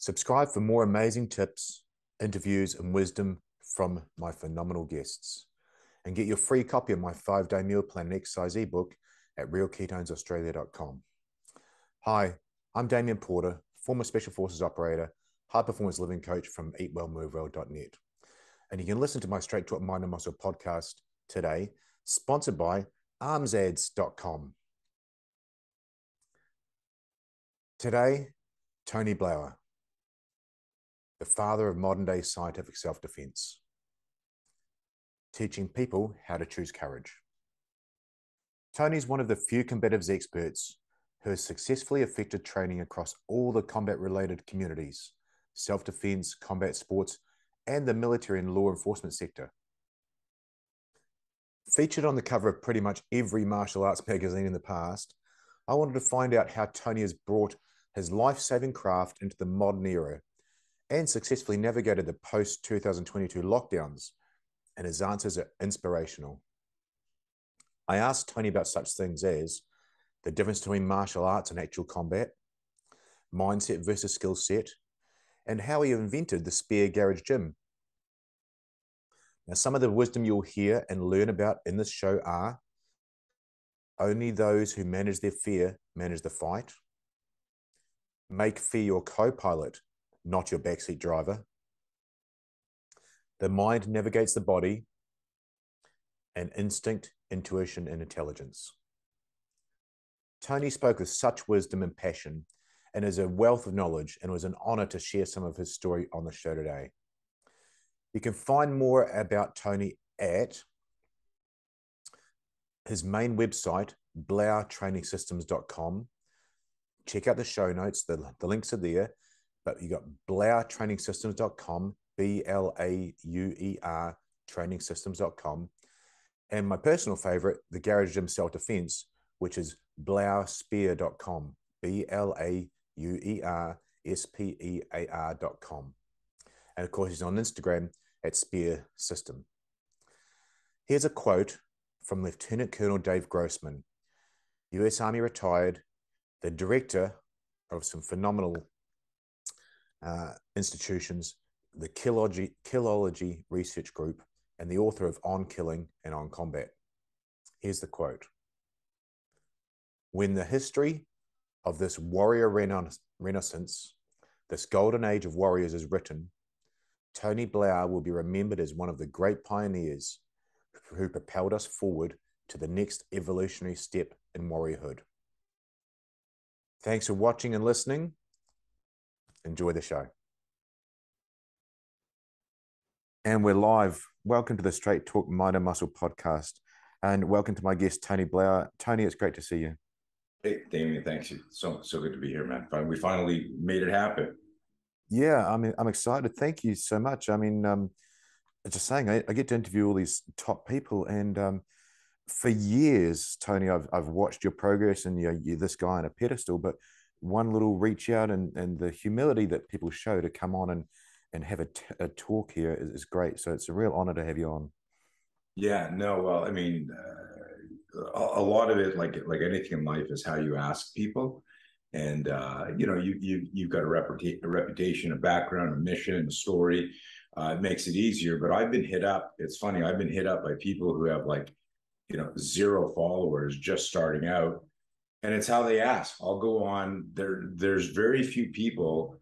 Subscribe for more amazing tips, interviews, and wisdom from my phenomenal guests. And get your free copy of my five day meal plan and exercise ebook at realketonesaustralia.com. Hi, I'm Damian Porter, former Special Forces operator, high performance living coach from eatwellmovewell.net. And you can listen to my Straight to Talk Mind and Muscle podcast today, sponsored by armsads.com. Today, Tony Blauer, the father of modern day scientific self defense, teaching people how to choose courage. Tony is one of the few combatives experts who has successfully effected training across all the combat related communities self defense, combat sports, and the military and law enforcement sector. Featured on the cover of pretty much every martial arts magazine in the past, I wanted to find out how Tony has brought his life saving craft into the modern era and successfully navigated the post 2022 lockdowns, and his answers are inspirational. I asked Tony about such things as the difference between martial arts and actual combat, mindset versus skill set, and how he invented the Spear Garage Gym. Now, some of the wisdom you'll hear and learn about in this show are only those who manage their fear manage the fight. Make fear your co pilot, not your backseat driver. The mind navigates the body, and instinct, intuition, and intelligence. Tony spoke with such wisdom and passion and is a wealth of knowledge, and it was an honor to share some of his story on the show today. You can find more about Tony at his main website, blauertrainingsystems.com. Check out the show notes, the, the links are there. But you got blauertrainingsystems.com, B L A U E R trainingsystems.com. And my personal favorite, the Garage Gym Self Defense, which is blauerspear.com, B L A U E R S P E A R.com. And of course, he's on Instagram at Spear System. Here's a quote from Lieutenant Colonel Dave Grossman, US Army retired, the director of some phenomenal uh, institutions, the Killology, Killology Research Group, and the author of On Killing and On Combat. Here's the quote When the history of this warrior renaissance, this golden age of warriors is written, Tony Blauer will be remembered as one of the great pioneers who propelled us forward to the next evolutionary step in warriorhood. Thanks for watching and listening. Enjoy the show. And we're live. Welcome to the Straight Talk Mind and Muscle podcast. And welcome to my guest, Tony Blauer. Tony, it's great to see you. Hey, Damian, thanks. So so good to be here, man. We finally made it happen. Yeah, I mean, I'm excited. Thank you so much. I mean, um, just saying, I, I, get to interview all these top people, and um, for years, Tony, I've I've watched your progress, and you know, you're this guy on a pedestal. But one little reach out and and the humility that people show to come on and and have a, t- a talk here is, is, great. So it's a real honor to have you on. Yeah. No. Well, I mean. Uh a, lot of it, like like anything in life, is how you ask people. And uh, you know, you you you've got a, reputa- a reputation, a background, a mission, a story. Uh, it makes it easier. But I've been hit up. It's funny. I've been hit up by people who have like, you know, zero followers, just starting out, and it's how they ask. I'll go on. There, there's very few people,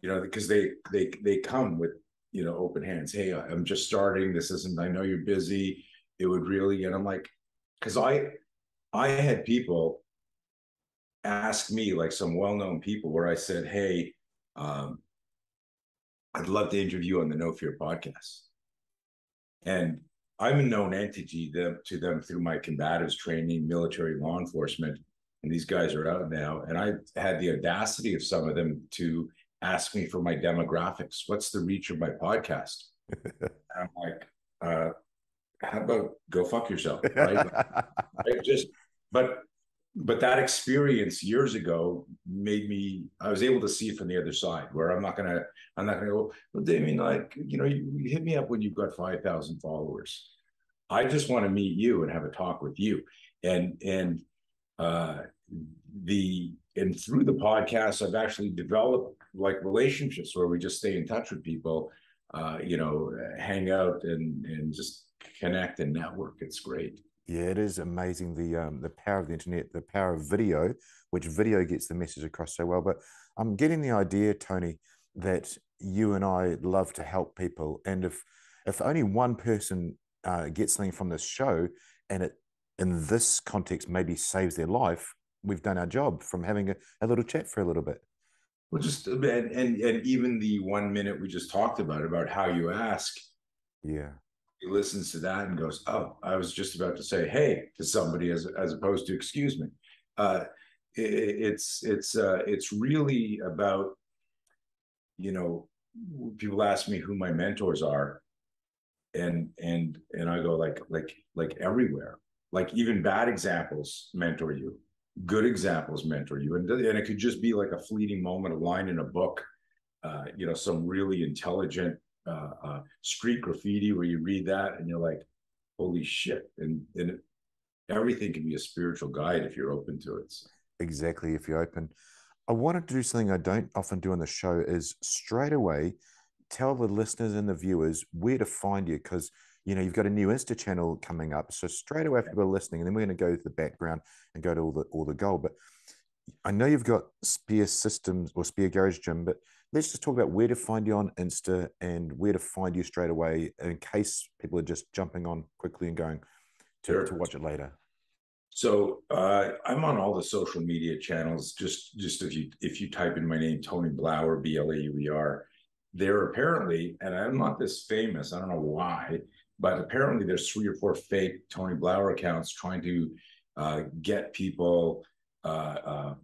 you know, because they they they come with you know open hands. Hey, I'm just starting. This isn't. I know you're busy. It would really, and I'm like, because I I had people ask me like some well-known people where I said, "Hey, um, I'd love to interview on the No Fear podcast," and I'm a known entity them, to them through my combatives training, military law enforcement, and these guys are out now. And I had the audacity of some of them to ask me for my demographics. What's the reach of my podcast? I'm like, uh, how about go fuck yourself right just but but that experience years ago made me i was able to see from the other side where i'm not gonna i'm not gonna go well damian like you know you, you hit me up when you've got 5000 followers i just want to meet you and have a talk with you and and uh the and through the podcast, I've actually developed like relationships where we just stay in touch with people, uh, you know, hang out and and just connect and network. It's great. Yeah, it is amazing the um, the power of the internet, the power of video, which video gets the message across so well. But I'm getting the idea, Tony, that you and I love to help people, and if if only one person uh, gets something from this show, and it in this context maybe saves their life, we've done our job from having a, a little chat for a little bit. Well, just and, and and even the one minute we just talked about about how you ask. Yeah. He listens to that and goes, "Oh, I was just about to say hey to somebody as as opposed to excuse me." Uh, it, it's it's uh, it's really about you know people ask me who my mentors are and and and i go like like like everywhere like even bad examples mentor you good examples mentor you and, and it could just be like a fleeting moment a line in a book uh, you know some really intelligent uh, uh, street graffiti where you read that and you're like holy shit and and it, everything can be a spiritual guide if you're open to it exactly if you're open. I wanted to do something i don't often do on the show is straight away tell the listeners and the viewers where to find you because you know you've got a new insta channel coming up so straight away if people are listening and then we're going to go to the background and go to all the all the gold but i know you've got spear systems or spear garage gym but let's just talk about where to find you on insta and where to find you straight away in case people are just jumping on quickly and going to, sure. to watch it later so uh, I'm on all the social media channels. Just just if you if you type in my name, Tony Blauer, B L A U E R, there apparently, and I'm not this famous, I don't know why, but apparently there's three or four fake Tony Blauer accounts trying to uh, get people uh, uh,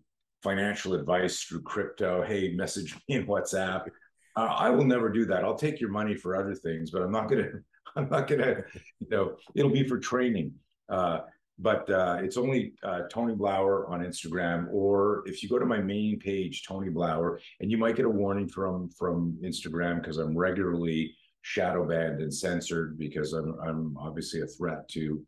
financial advice through crypto. Hey, message me in WhatsApp. Uh, I will never do that. I'll take your money for other things, but I'm not gonna. I'm not gonna. You know, it'll be for training. Uh, but uh, it's only Tony Blauer on Instagram, or if you go to my main page, Tony Blauer, and you might get a warning from from Instagram because I'm regularly shadow banned and censored because I'm I'm obviously a threat to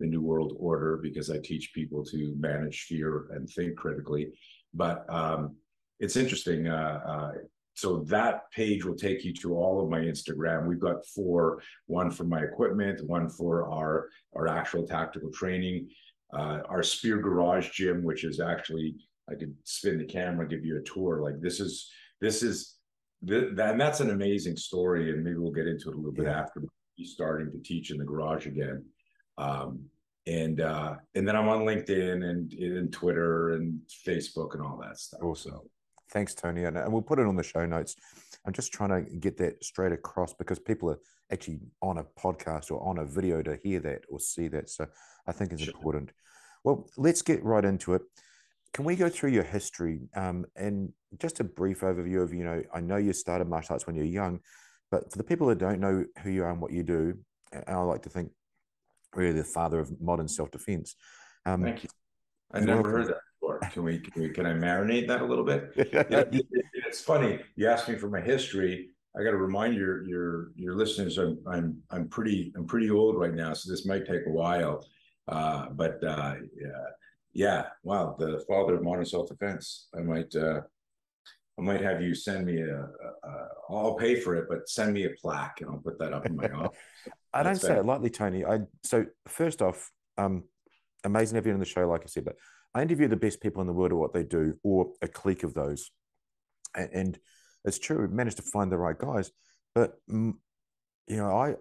the New World Order because I teach people to manage fear and think critically. But um, it's interesting. Uh, uh so that page will take you to all of my Instagram. We've got four: one for my equipment, one for our our actual tactical training, uh, our Spear Garage Gym, which is actually I could spin the camera, give you a tour. Like this is this is that, and that's an amazing story, and maybe we'll get into it a little bit yeah. after starting to teach in the garage again. Um, and uh, and then I'm on LinkedIn and, and Twitter and Facebook and all that stuff. Awesome. Thanks, Tony. And, and we'll put it on the show notes. I'm just trying to get that straight across because people are actually on a podcast or on a video to hear that or see that. So I think it's sure. important. Well, let's get right into it. Can we go through your history um, and just a brief overview of, you know, I know you started martial arts when you're young, but for the people that don't know who you are and what you do, and I like to think really the father of modern self defense. Um, Thank you. I never welcome. heard that. Can we, can we, can I marinate that a little bit? it, it's funny. You asked me for my history. I got to remind your your your listeners. I'm I'm I'm pretty I'm pretty old right now, so this might take a while. Uh, but uh, yeah, yeah. Wow, the father of modern self defense. I might uh, I might have you send me a, a, a. I'll pay for it, but send me a plaque and I'll put that up in my office. I don't say it lightly, Tony. I so first off, um, amazing having you on the show, like I said, but I interview the best people in the world at what they do, or a clique of those. And, and it's true, we've managed to find the right guys. But you know, I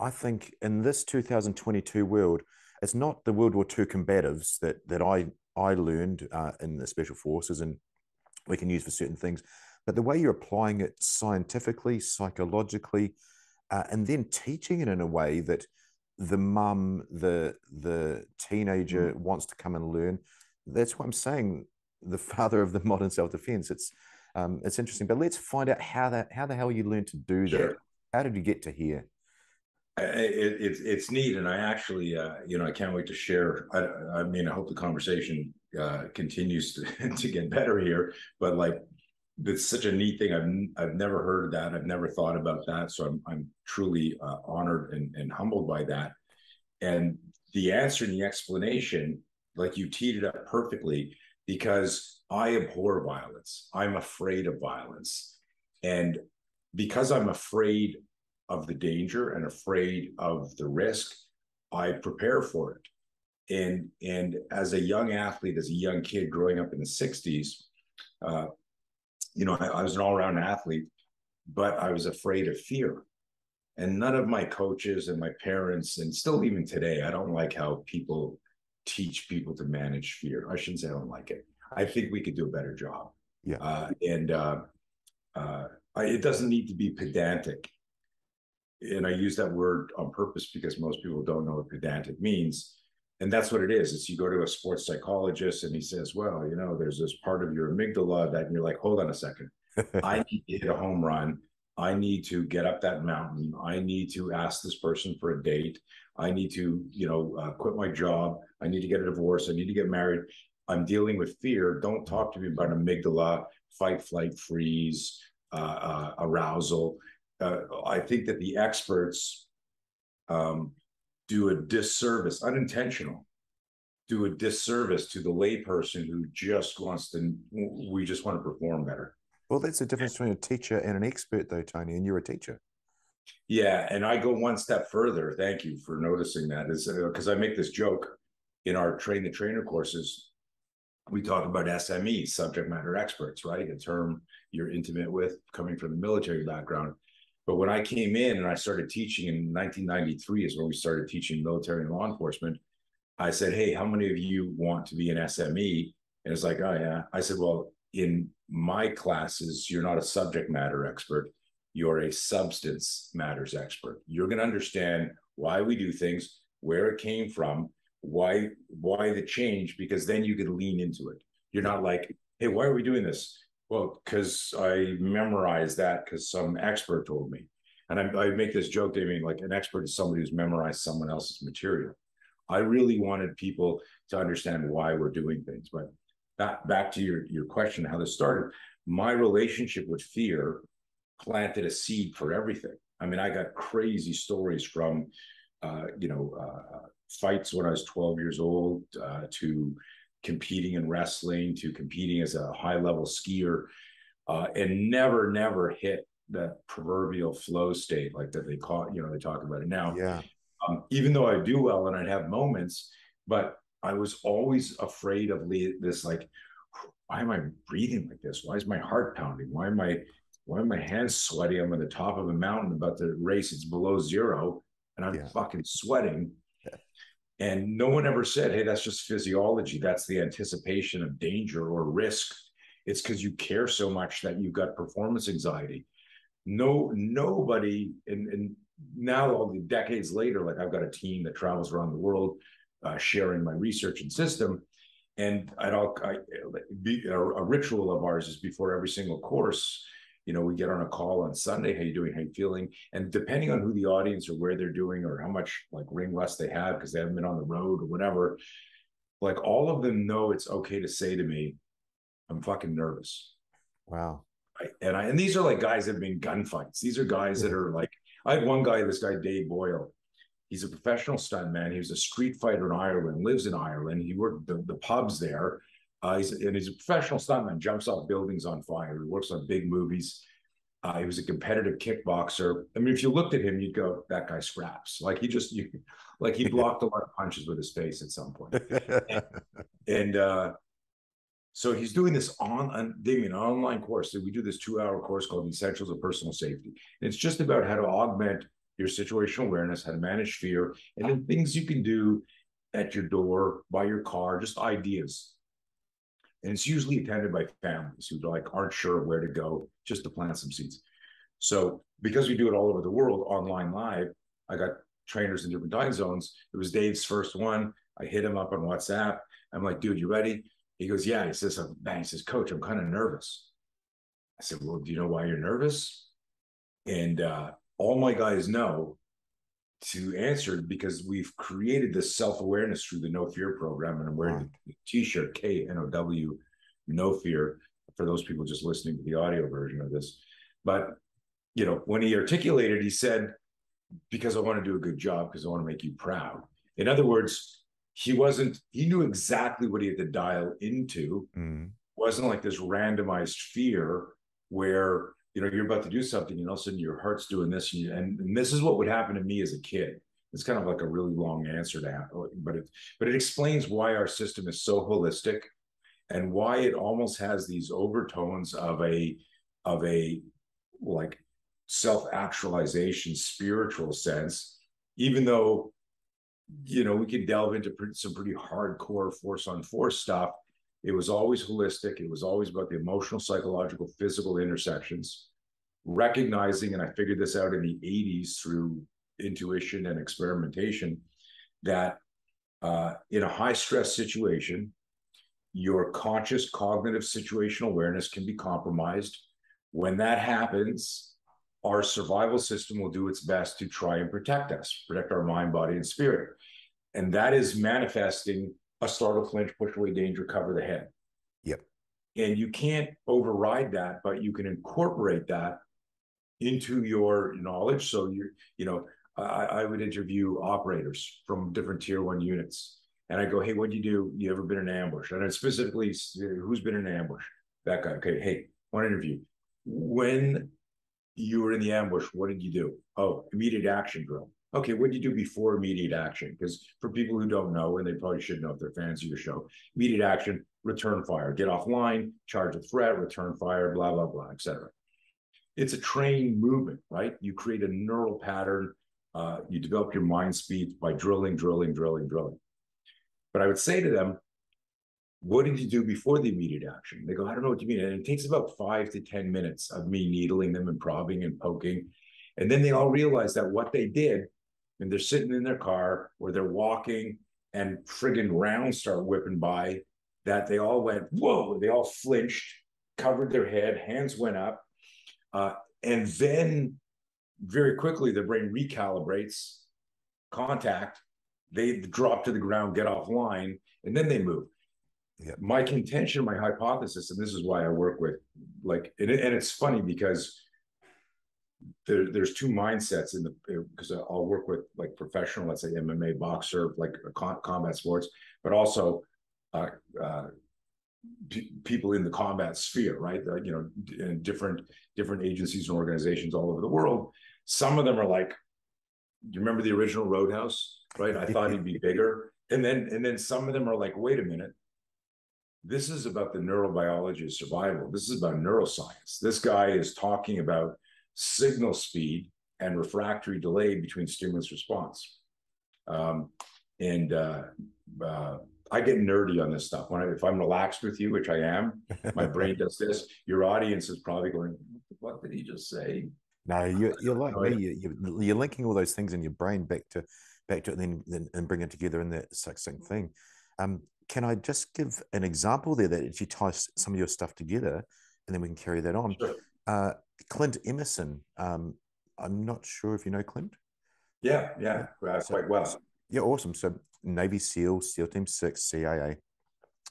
I think in this 2022 world, it's not the World War II combatives that that I I learned uh, in the special forces and we can use for certain things, but the way you're applying it scientifically, psychologically, uh, and then teaching it in a way that the mum, the the teenager mm. wants to come and learn that's what I'm saying. The father of the modern self defense. It's um, it's interesting, but let's find out how that how the hell you learned to do sure. that. How did you get to here? It, it, it's neat, and I actually, uh, you know, I can't wait to share. I, I mean, I hope the conversation uh, continues to, to get better here. But like, it's such a neat thing. I've I've never heard of that. I've never thought about that. So I'm I'm truly uh, honored and, and humbled by that. And the answer and the explanation like you teed it up perfectly. because I abhor violence. I'm afraid of violence. And because I'm afraid of the danger and afraid of the risk, I prepare for it. And and as a young athlete, as a young kid growing up in the '60s, uh, you know, I, I was an all-around athlete, but I was afraid of fear. And none of my coaches and my parents, and still even today, I don't like how people teach people to manage fear. I shouldn't say I don't like it. I think we could do a better job. Yeah. Uh, and uh, uh, I, it doesn't need to be pedantic. And I use that word on purpose because most people don't know what pedantic means. And that's what it is. It's you go to a sports psychologist and he says, well, you know, there's this part of your amygdala that, you're like, hold on a second. I need to hit a home run. I need to get up that mountain. I need to ask this person for a date. I need to, you know, uh, quit my job. I need to get a divorce. I need to get married. I'm dealing with fear. Don't talk to me about amygdala, fight, flight, freeze, uh, uh, arousal. Uh, I think that the experts um, do a disservice, unintentional, do a disservice to the layperson who just wants to. We just want to perform better. Well, that's the difference between a teacher and an expert, though, Tony. And you're a teacher. Yeah, and I go one step further. Thank you for noticing that. Is because uh, I make this joke in our train the trainer courses. We talk about SMEs, subject matter experts, right? A term you're intimate with, coming from the military background. But when I came in and I started teaching in 1993 is when we started teaching military and law enforcement. I said, "Hey, how many of you want to be an SME?" And it's like, "Oh yeah." I said, "Well, in my classes, you're not a subject matter expert you're a substance matters expert. You're going to understand why we do things, where it came from, why why the change, because then you could lean into it. You're not like, hey, why are we doing this? Well, because I memorized that because some expert told me. And I, I make this joke, Damian, like an expert is somebody who's memorized someone else's material. I really wanted people to understand why we're doing things. But back, back to your, your question, how this started, my relationship with fear planted a seed for everything. I mean, I got crazy stories from, uh, you know, uh, fights when I was 12 years old uh, to competing in wrestling to competing as a high level skier uh, and never, never hit that proverbial flow state like that they call, you know, they talk about it now. Yeah. Um, even though I do well and I'd have moments, but I was always afraid of this, like, why am I breathing like this? Why is my heart pounding? Why am I why are my hands sweaty? I'm on the top of a mountain about to race. It's below zero, and I'm yeah. fucking sweating. And no one ever said, "Hey, that's just physiology. That's the anticipation of danger or risk." It's because you care so much that you've got performance anxiety. No, nobody, and, and now all the decades later, like I've got a team that travels around the world, uh, sharing my research and system. And I'd all, a ritual of ours is before every single course, you know, we get on a call on Sunday. How you doing? How you feeling? And depending on who the audience or where they're doing or how much like ring rust they have because they haven't been on the road or whatever, like all of them know it's okay to say to me, "I'm fucking nervous." Wow. I, and I and these are like guys that have been gunfights. These are guys that are like I had one guy, this guy Dave Boyle. He's a professional stuntman. He was a street fighter in Ireland, lives in Ireland. He worked the, the pubs there. Uh, he's, and he's a professional stuntman, jumps off buildings on fire. He works on big movies. Uh, he was a competitive kickboxer. I mean, if you looked at him, you'd go, "That guy scraps." Like he just, you, like he blocked a lot of punches with his face at some point. and, and uh, so he's doing this on, on an online course. So we do this two-hour course called Essentials of Personal Safety. And it's just about how to augment your situational awareness, how to manage fear, and then things you can do at your door, by your car, just ideas and it's usually attended by families who like aren't sure where to go just to plant some seeds. So because we do it all over the world, online live, I got trainers in different time zones. It was Dave's first one. I hit him up on WhatsApp. I'm like, dude, you ready? He goes, yeah. He says, I. bang. He says, coach, I'm kind of nervous. I said, well, do you know why you're nervous? And uh, all my guys know to answer because we've created this self-awareness through the No Fear program, and I'm wearing the T-shirt K N O W, No Fear, for those people just listening to the audio version of this. But you know, when he articulated, he said, "Because I want to do a good job, because I want to make you proud." In other words, he wasn't he knew exactly what he had to dial into Mm. wasn't like this randomized fear where you know you're about to do something and all of a sudden your heart's doing this and, you, and, and this is what would happen to me as a kid. It's kind of like a really long answer to have but it but it explains why our system is so holistic and why it almost has these overtones of a of a like self-actualization spiritual sense even though you know we could delve into some pretty hardcore force on force stuff it was always holistic. It was always about the emotional psychological physical intersections. Recognizing and i figured this out in the 80s through intuition and experimentation that uh, in a high stress situation your conscious cognitive situational awareness can be compromised. When that happens our survival system will do its best to try and protect us, protect our mind, body, and spirit. And that is manifesting a startle, flinch, push away, danger, cover the head. Yep. And you can't override that, but you can incorporate that into your knowledge. So you, you know, I, I would interview operators from different tier one units. And I go, hey, what do you do? You ever been in an ambush? And I specifically, who's been in an ambush? That guy. Okay, hey, one interview. When you were in the ambush. What did you do? Oh, immediate action drill. Okay, what do you do before immediate action? Because for people who don't know, and they probably should know if they're fans of your show, immediate action, return fire, get offline, charge a threat, return fire, blah, blah, blah, etc. It's a trained movement, right? You create a neural pattern. Uh, you develop your mind speed by drilling, drilling, drilling, drilling. But I would say to them, what did you do before the immediate action? They go, I don't know what you mean. And it takes about five to 10 minutes of me needling them and probing and poking. And then they all realize that what they did, and they're sitting in their car or they're walking and friggin' rounds start whipping by, that they all went, whoa, they all flinched, covered their head, hands went up. Uh, and then very quickly, the brain recalibrates contact. They drop to the ground, get offline, and then they move yeah. my contention, my hypothesis, and this is why I work with like, and, it, and it's funny because there, there's two mindsets in the because I'll work with like professional, let's say MMA, boxer, like combat sports, but also uh, uh, p- people in the combat sphere, right? Uh, you know, in different different agencies and organizations all over the world. Some of them are like, you remember the original Roadhouse, right? I thought he'd be bigger, and then and then some of them are like, wait a minute, this is about the neurobiology of survival. This is about neuroscience. This guy is talking about signal speed and refractory delay between stimulus response. Um, and uh, uh, I get nerdy on this stuff. When I, if I'm relaxed with you, which I am, my brain does this. Your audience is probably going, "What did he just say?" No, you're, you're like me. You, you're linking all those things in your brain back to back to it, and then and bring it together in that succinct thing. Um, can I just give an example there that actually ties some of your stuff together, and then we can carry that on? Sure. Uh, Clint Emerson. Um, I'm not sure if you know Clint. Yeah, yeah, uh, so, quite well. Yeah, awesome. So Navy SEAL, SEAL Team Six, CIA,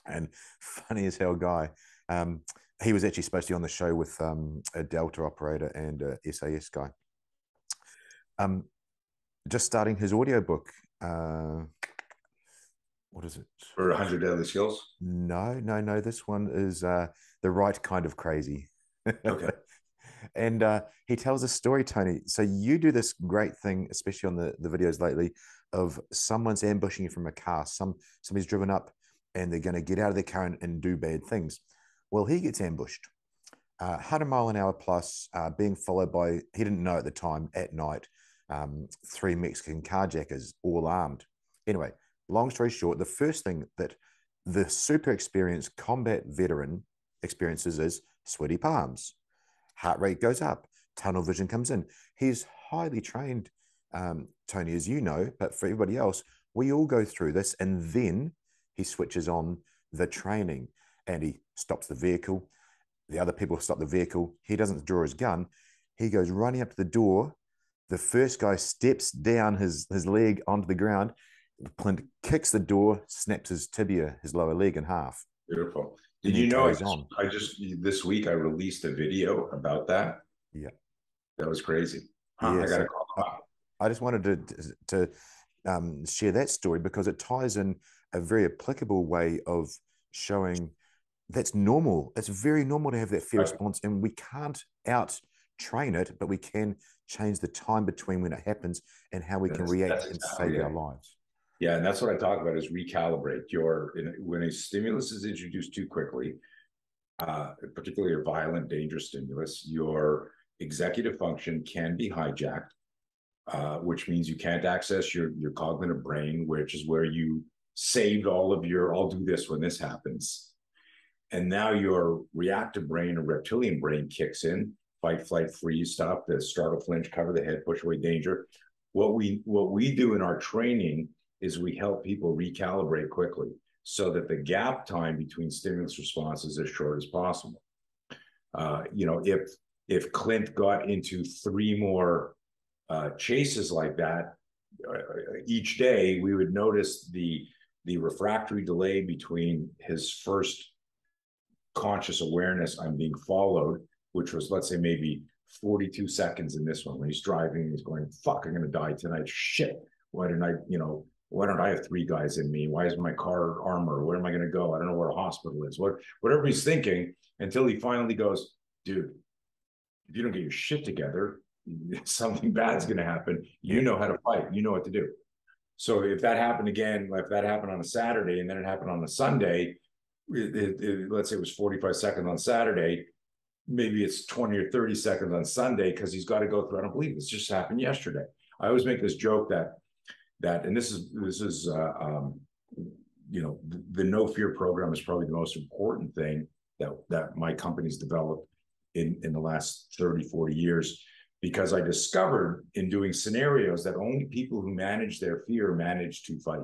and funny as hell guy. Um, he was actually supposed to be on the show with um, a Delta operator and a SAS guy. Um, just starting his audiobook. Uh, what is it? For 100 Deadly Skills? No, no, no. This one is uh, the right kind of crazy. Okay. and uh, he tells a story, Tony. So you do this great thing, especially on the, the videos lately, of someone's ambushing you from a car. Some somebody's driven up and they're going to get out of their car and, and, do bad things. Well, he gets ambushed, uh, 100 mile an hour plus, uh, being followed by he didn't know at the time at night, um, three Mexican carjackers, all armed. Anyway, long story short, the first thing that the super experienced combat veteran experiences is sweaty palms, heart rate goes up, tunnel vision comes in. He's highly trained, um, Tony, as you know, but for everybody else, we all go through this. And then he switches on the training and he stops the vehicle. The other people stop the vehicle. He doesn't draw his gun. He goes running up to the door. The first guy steps down his, his leg onto the ground Clint kicks the door, snaps his tibia, his lower leg in half. Beautiful. Did you know I just, I just, this week I released a video about that? Yeah. That was crazy. Huh, I got to call I just wanted to, to um, share that story because it ties in a very applicable way of showing that's normal. It's very normal to have that fear right. response, and we can't out train it, but we can change the time between when it happens and how we that's, can react and save our lives. Yeah, and that's what I talk about is recalibrate your when a stimulus is introduced too quickly, uh, particularly a violent, dangerous stimulus, your executive function can be hijacked, uh, which means you can't access your your cognitive brain, which is where you saved all of your I'll do this when this happens. And now your reactive brain or reptilian brain kicks in, fight, flight, freeze, stop, the startle, flinch, cover the head, push away danger. What we what we do in our training is we help people recalibrate quickly so that the gap time between stimulus responses is as short as possible. Uh, you know, if if Clint got into three more uh, chases like that uh, each day, we would notice the the refractory delay between his first conscious awareness I'm being followed, which was let's say maybe 42 seconds in this one when he's driving, he's going, fuck, I'm gonna die tonight. Shit. Why didn't I, you know, why don't I have three guys in me? Why is my car armor? Where am I going to go? I don't know where a hospital is. What, whatever he's thinking until he finally goes, dude, if you don't get your shit together, something bad's going to happen. You know how to fight. You know what to do. So if that happened again, if that happened on a Saturday and then it happened on a Sunday, it, it, it, let's say it was 45 seconds on Saturday, maybe it's 20 or 30 seconds on Sunday because he's got to go through. I don't believe this just happened yesterday. I always make this joke that that, and this is this is uh, um, you know the, the, no fear program is probably the most important thing that that my company's developed in in the last 30 40 years because i discovered in doing scenarios that only people who manage their fear manage to fight.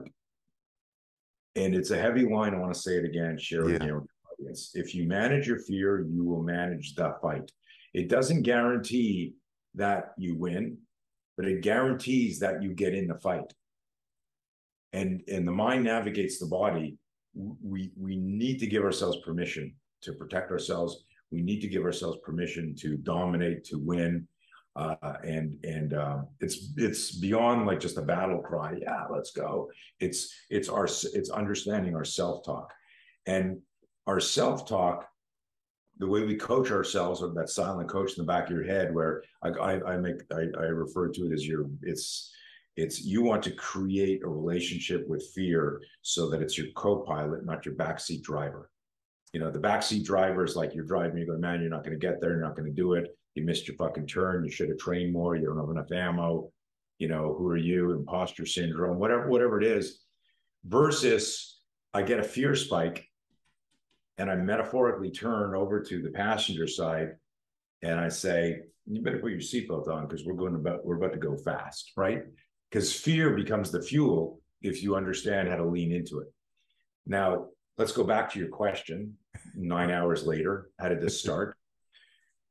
And it's a heavy line i want to say it again share it yeah. audience. If you manage your fear you will manage the fight. It doesn't guarantee that you win but it guarantees that you get in the fight and and the mind navigates the body we we need to give ourselves permission to protect ourselves. We need to give ourselves permission to dominate to win uh, and and uh, it's it's beyond like just a battle cry. Yeah let's go. It's it's our it's understanding our self-talk. And our self-talk the way we coach ourselves or that silent coach in the back of your head where i i, I make I, I refer to it as your it's it's you want to create a relationship with fear so that it's your co-pilot, not your backseat driver. You know, the backseat driver is like you're driving, you go, man, you're not going to get there, you're not going to do it. You missed your fucking turn. You should have trained more. You don't have enough ammo. You know, who are you? Imposter syndrome, whatever, whatever it is. Versus, I get a fear spike, and I metaphorically turn over to the passenger side, and I say, "You better put your seatbelt on because we're going about we're about to go fast, right?" Because fear becomes the fuel if you understand how to lean into it. Now, let's go back to your question. Nine hours later, how did this start?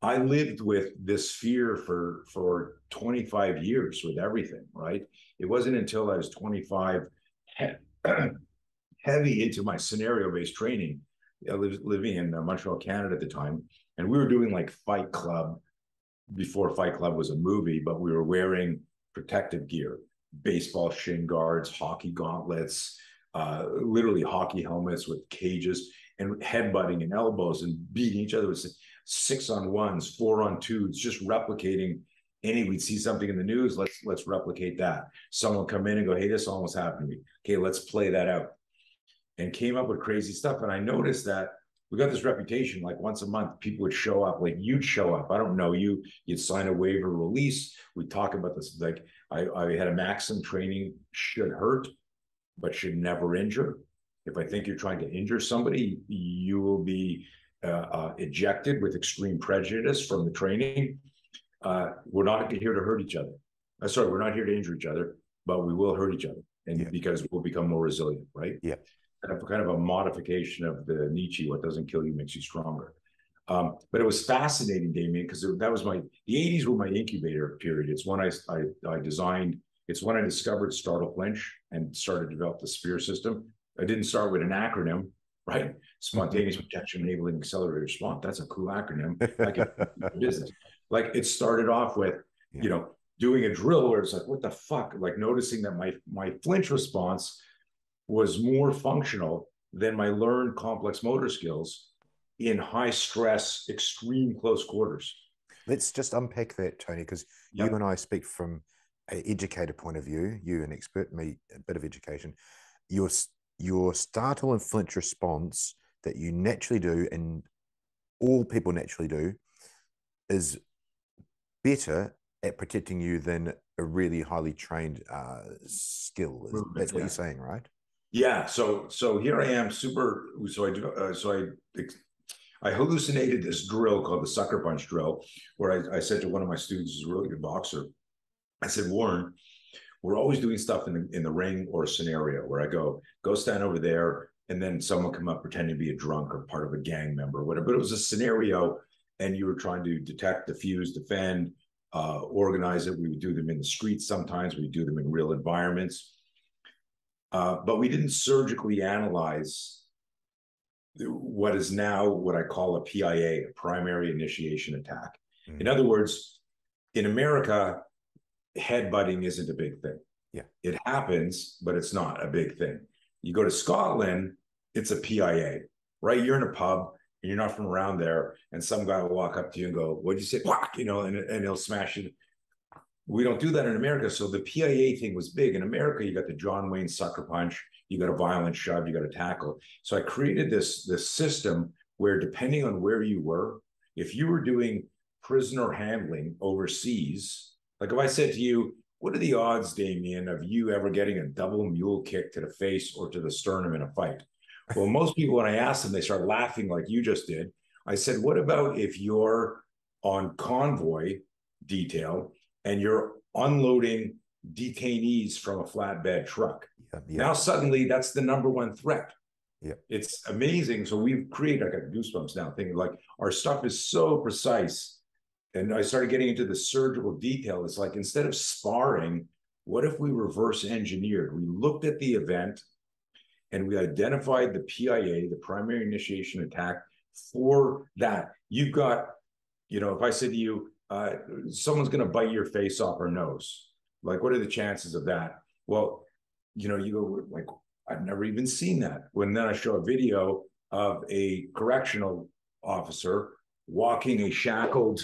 I lived with this fear for for 25 years with everything, right? It wasn't until I was 25 heavy into my scenario based training. I was living in uh, Montreal, Canada at the time, and we were doing like Fight Club before Fight Club was a movie, but we were wearing protective gear baseball shin guards, hockey gauntlets, uh, literally hockey helmets with cages and headbutting and elbows and beating each other with six on ones, four on twos, just replicating any we'd see something in the news let's let's replicate that. Someone come in and go hey this almost happened to me. Okay let's play that out. And came up with crazy stuff. And i noticed that we got this reputation like once a month people would show up like you'd show up i don't know you you'd sign a waiver release we'd talk about this like I, I had a maxim training should hurt, but should never injure. If I think you're trying to injure somebody, you will be uh, uh, ejected with extreme prejudice from the training. Uh, we're not here to hurt each other. Uh, sorry, we're not here to injure each other, but we will hurt each other, and yeah. because we'll become more resilient, right? Yeah. Kind of, kind of a modification of the Nietzsche: "What doesn't kill you makes you stronger." Um, but it was fascinating, Damian, because that was my the 80s were my incubator period. It's when I, I, I designed, it's when I discovered Startle Flinch and started to develop the SPEAR system. I didn't start with an acronym, right? Spontaneous protection enabling accelerated response. That's a cool acronym. Like business. Like it started off with, yeah. you know, doing a drill where it's like, what the fuck? Like noticing that my my flinch response was more functional than my learned complex motor skills in high stress, extreme close quarters. Let's just unpack that, Tony, because yep. you and I speak from an educator point of view. You an expert, me a bit of education. Your your startle and flinch response that you naturally do, and all people naturally do, is better at protecting you than a really highly trained uh, skill. That's what yeah. you're saying, right? Yeah. So so here I am, super. So I. Uh, so I I hallucinated this drill called the sucker punch drill, where I, I said to one of my students, who's a really good boxer, I said, Warren, we're always doing stuff in the in the ring or scenario where I go, go stand over there, and then someone come up pretending to be a drunk or part of a gang member or whatever. But it was a scenario, and you were trying to detect, defuse, defend, uh, organize it. We would do them in the streets sometimes. We do them in real environments. Uh, but we didn't surgically analyze what is now what I call a PIA, a primary initiation attack. Mm-hmm. In other words, in America, headbutting isn't a big thing. Yeah. It happens, but it's not a big thing. You go to Scotland, it's a PIA, right? You're in a pub and you're not from around there, and some guy will walk up to you and go, What'd you say? You know, and, and he'll smash it. We don't do that in America. So the PIA thing was big. In America, you got the John Wayne sucker punch, you got a violent shove, you got a tackle. So I created this, this system where depending on where you were, if you were doing prisoner handling overseas, like if I said to you, what are the odds, Damian, of you ever getting a double mule kick to the face or to the sternum in a fight? Well, most people, when I ask them, they start laughing like you just did. I said, what about if you're on convoy detail and you're unloading detainees from a flatbed truck? Yeah, yeah. Now, suddenly, that's the number one threat. Yeah. It's amazing. So we've created, I got goosebumps now thinking like our stuff is so precise. And I started getting into the surgical detail. It's like instead of sparring, what if we reverse engineered? We looked at the event and we identified the PIA, the primary initiation attack, for that. You've got, you know, if I said to you, uh, someone's going to bite your face off or nose, like, what are the chances of that? Well, you know, you go, like, I've never even seen that. When then I show a video of a correctional officer walking a shackled,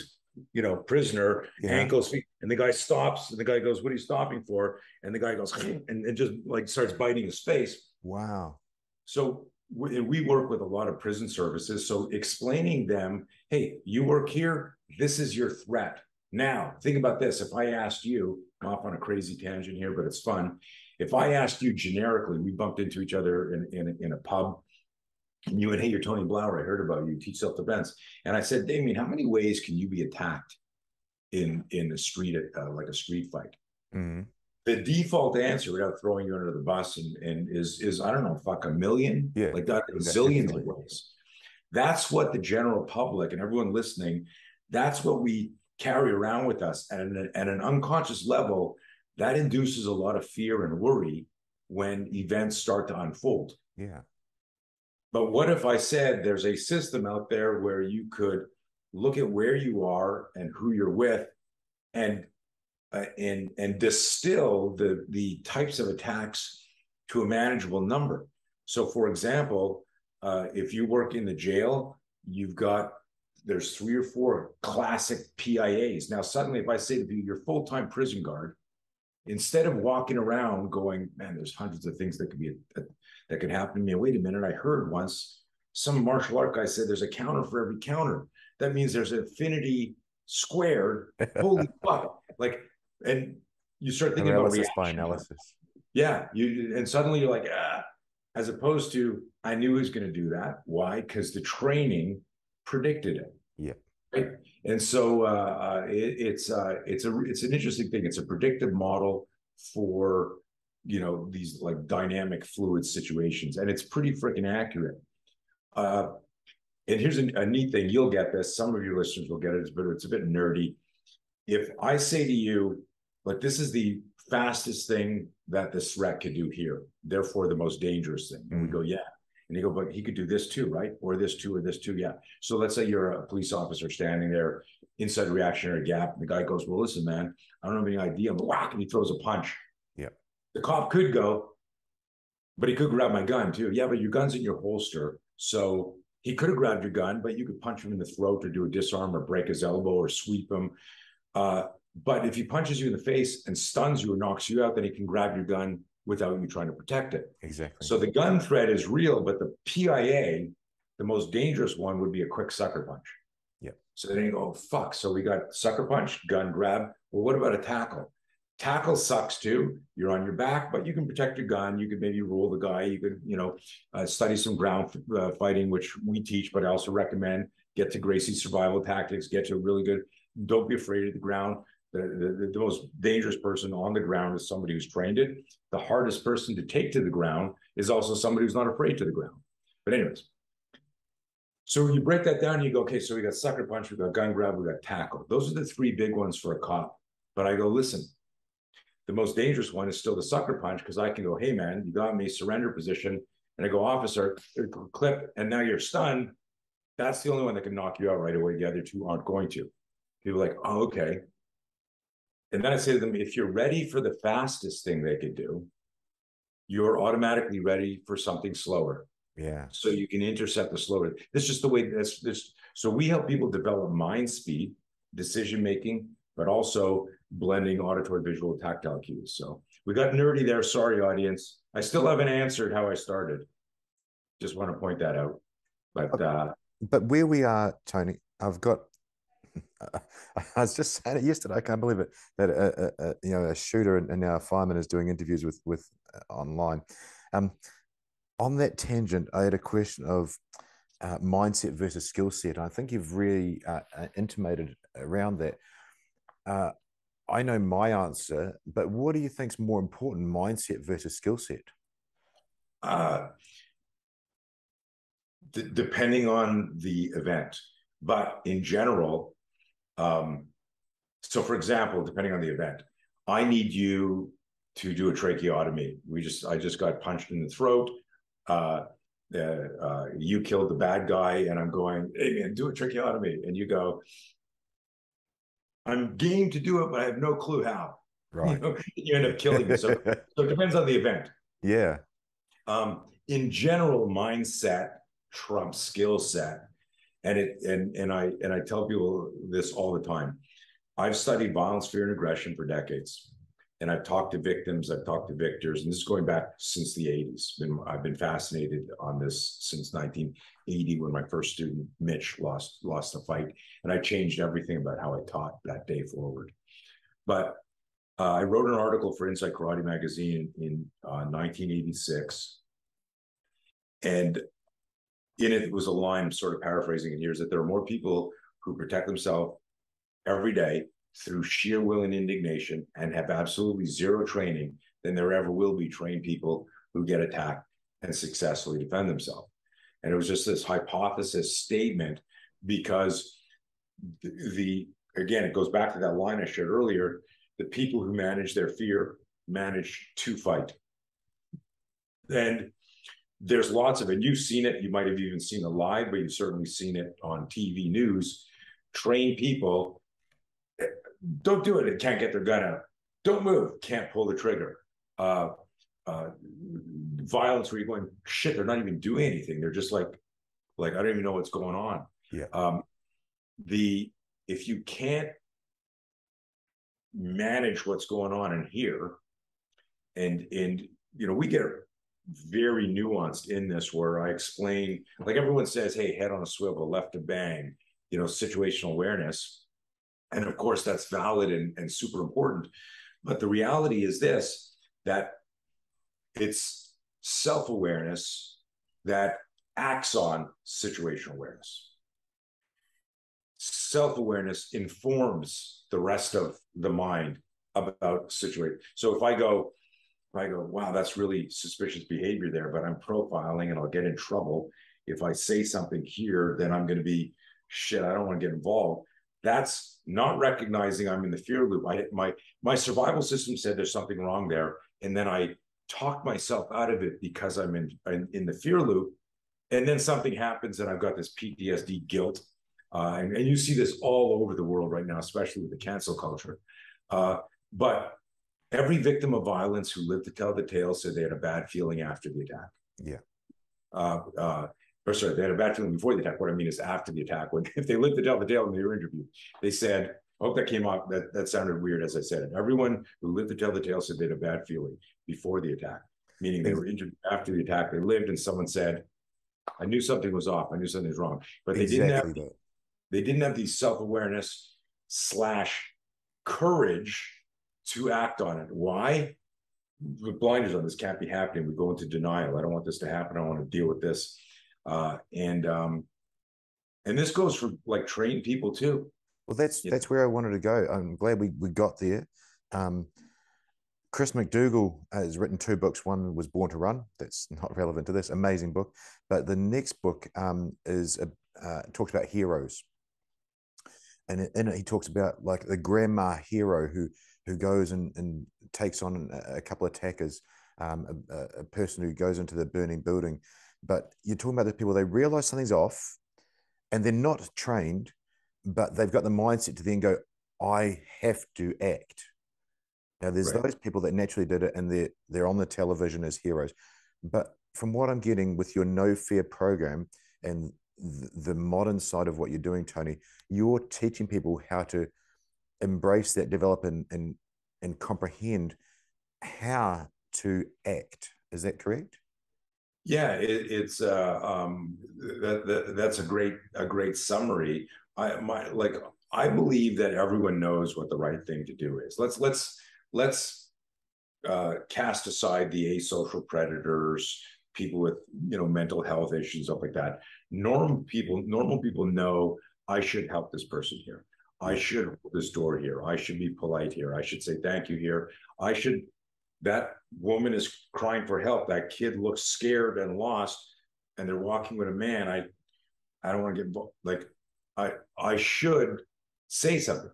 you know, prisoner, yeah. ankles, feet, and the guy stops, and the guy goes, "What are you stopping for?" And the guy goes, and it just like starts biting his face. Wow. So we, we work with a lot of prison services. So explaining them, hey, you work here, this is your threat. Now, think about this. If I asked you, I'm off on a crazy tangent here, but it's fun. If I asked you generically, we bumped into each other in, in, in a pub, and you went, Hey, you're Tony Blauer. I heard about you, teach self defense. And I said, Damian, how many ways can you be attacked in in a street, uh, like a street fight? Mm-hmm the default answer without throwing you under the bus and, and is is I don't know, fuck a million, yeah, like that zillions of ways. That's what the general public and everyone listening, that's what we carry around with us. And at, an unconscious level, that induces a lot of fear and worry when events start to unfold. Yeah. But what if I said there's a system out there where you could look at where you are and who you're with and uh, and and distill the the types of attacks to a manageable number. So, for example, uh, if you work in the jail, you've got there's three or four classic PIAs. Now, suddenly, if I say to you, you're full time prison guard, instead of walking around going, man, there's hundreds of things that could be that, that could happen to me. Wait a minute, I heard once some martial art guy said there's a counter for every counter. That means there's infinity squared. Holy fuck! Like and you start thinking about reaction. by analysis. Yeah, you and suddenly you're like, ah, as opposed to I knew he was going to do that. Why? Because the training predicted it. Yeah. Right. And so uh, uh, it, it's uh, it's a it's an interesting thing. It's a predictive model for you know these like dynamic fluid situations, and it's pretty freaking accurate. Uh, and here's a, a neat thing: you'll get this. Some of your listeners will get it, but it's a bit nerdy. If I say to you, but this is the fastest thing that this threat could do here. Therefore, the most dangerous thing. And we go, mm-hmm. yeah. And you go, but he could do this too, right? Or this too, or this too. Yeah. So let's say you're a police officer standing there inside a reactionary gap. And the guy goes, Well, listen, man, I don't have any idea. I'm whack, and he throws a punch. Yeah. The cop could go, but he could grab my gun too. Yeah, but your gun's in your holster. So he could have grabbed your gun, but you could punch him in the throat or do a disarm or break his elbow or sweep him. Uh, but if he punches you in the face and stuns you or knocks you out, then he can grab your gun without you trying to protect it. Exactly. So the gun threat is real, but the PIA, the most dangerous one would be a quick sucker punch. Yeah. So then you go, oh, fuck. So we got sucker punch, gun grab. Well, what about a tackle? Tackle sucks too. You're on your back, but you can protect your gun. You could maybe roll the guy. You could, you know, uh, study some ground uh, fighting, which we teach, but I also recommend get to Gracie's survival tactics. Get to a really good. Don't be afraid of the ground. The, the, the most dangerous person on the ground is somebody who's trained it. The hardest person to take to the ground is also somebody who's not afraid to the ground. But anyways, so you break that down, you go, okay, so we got sucker punch, we got gun grab, we got tackle. Those are the three big ones for a cop. But I go, listen, the most dangerous one is still the sucker punch because I can go, hey man, you got me surrender position, and I go, officer, clip, and now you're stunned. That's the only one that can knock you out right away. The other two aren't going to. People are like, oh, okay. And then I say to them, if you're ready for the fastest thing they could do, you're automatically ready for something slower. Yeah. So you can intercept the slower. This is just the way this this. So we help people develop mind speed, decision making, but also blending auditory, visual, tactile cues. So we got nerdy there. Sorry, audience. I still haven't answered how I started. Just want to point that out. But uh, but where we are, Tony, I've got. I was just saying it yesterday. I can't believe it that a, a, a you know a shooter and now a fireman is doing interviews with with uh, online. Um, on that tangent, I had a question of uh, mindset versus skill set. I think you've really uh, uh intimated around that. Uh, I know my answer, but what do you think is more important, mindset versus skill set? Uh, d- depending on the event, but in general, um, so for example, depending on the event, I need you to do a tracheotomy. We just, I just got punched in the throat. Uh, uh, you killed the bad guy, and I'm going, hey man, do a tracheotomy, and you go, I'm game to do it, but I have no clue how. Right. You, know, you end up killing me. So, so it depends on the event. Yeah. Um, in general, mindset trumps skill set. And it and and I and I tell people this all the time. I've studied violence, fear, and aggression for decades. And I've talked to victims, I've talked to victors, and this is going back since the 80s. Been, I've been fascinated on this since 1980 when my first student, Mitch, lost lost a fight. And I changed everything about how I taught that day forward. But uh, I wrote an article for Inside Karate Magazine in uh, 1986. And in it was a line, sort of paraphrasing it here, is that there are more people who protect themselves every day through sheer will and indignation and have absolutely zero training than there ever will be trained people who get attacked and successfully defend themselves. And it was just this hypothesis statement because the, the again, it goes back to that line I shared earlier the people who manage their fear manage to fight. And there's lots of it. You've seen it. You might have even seen it live, but you've certainly seen it on TV news. Train people don't do it. It can't get their gun out. Don't move. Can't pull the trigger. Uh, uh, violence where you're going, shit, they're not even doing anything. They're just like, like, I don't even know what's going on. Yeah. Um, the, if you can't manage what's going on in here, and, and, you know, we get very nuanced in this where I explain, like everyone says, hey, head on a swivel, left to bang, you know, situational awareness and of course, that's valid and, and super important. But the reality is this that it's self awareness that acts on situational awareness. Self awareness informs the rest of the mind about situation. So if I go, I go, wow, that's really suspicious behavior there, but I'm profiling and I'll get in trouble. If I say something here, then I'm going to be shit. I don't want to get involved. That's not recognizing I'm in the fear loop. I my my survival system said there's something wrong there, and then I talk myself out of it because I'm in in, in the fear loop, and then something happens and I've got this PTSD guilt. Uh, and, and you see this all over the world right now, especially with the cancel culture. Uh, but every victim of violence who lived to tell the tale said they had a bad feeling after the attack. Yeah. Uh, uh, or sorry, they had a bad feeling before the attack. What I mean is after the attack. When if they lived to tell the tale in their interview, they said, I hope that came off. That that sounded weird as I said it. Everyone who lived to tell the tale said they had a bad feeling before the attack, meaning they were injured after the attack. They lived, and someone said, "I knew something was off. I knew something was wrong." But they exactly didn't have that. they didn't have the self awareness slash courage to act on it. Why? The blinders on this can't be happening. We go into denial. I don't want this to happen. I want to deal with this. Uh, and um, and this goes for like trained people too. Well, that's that's where I wanted to go. I'm glad we, we got there. Um, Chris McDougall has written two books. One was Born to Run. That's not relevant to this. Amazing book. But the next book um, is a, uh, talks about heroes, and in it he talks about like the grandma hero who who goes and, and takes on a, a couple of attackers, um, a, a, person who goes into the burning building. But you're talking about the people they realize something's off, and they're not trained but they've got the mindset to then go, I have to act. Now, there's right. those people that naturally did it and they're, they're on the television as heroes. But from what I'm getting with your no fear program and the, the modern side of what you're doing, Tony, you're teaching people how to embrace that, develop, and, and, and comprehend how to act. Is that correct? Yeah, it, it's uh, um, that, that, that's a great a great summary. I my like I believe that everyone knows what the right thing to do is. Let's let's let's uh, cast aside the asocial predators, people with you know mental health issues, stuff like that. Normal people, normal people know I should help this person here. I should hold this door here. I should be polite here. I should say thank you here. I should. That woman is crying for help. That kid looks scared and lost, and they're walking with a man. I, I don't want to get like I I should say something.